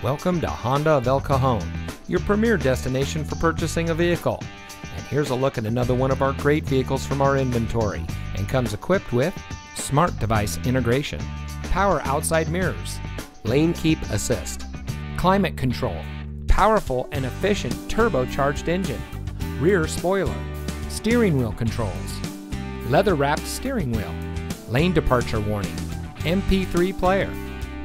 Welcome to Honda of El Cajon, your premier destination for purchasing a vehicle. And here's a look at another one of our great vehicles from our inventory and comes equipped with smart device integration, power outside mirrors, lane keep assist, climate control, powerful and efficient turbocharged engine, rear spoiler, steering wheel controls, leather wrapped steering wheel, lane departure warning, MP3 player,